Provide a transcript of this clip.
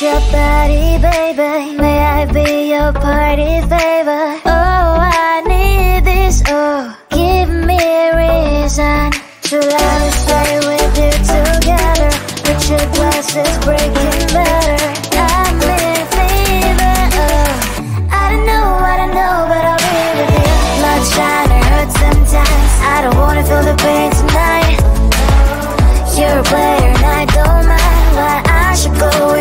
Your body, baby. May I be your party favor? Oh, I need this, oh Give me a reason To satisfy with you together. But your glass is breaking better. I'm in oh I don't know, I don't know, but I'll be with you Blood shine, hurt sometimes I don't wanna feel the pain tonight. You're a player and I don't mind Why I should go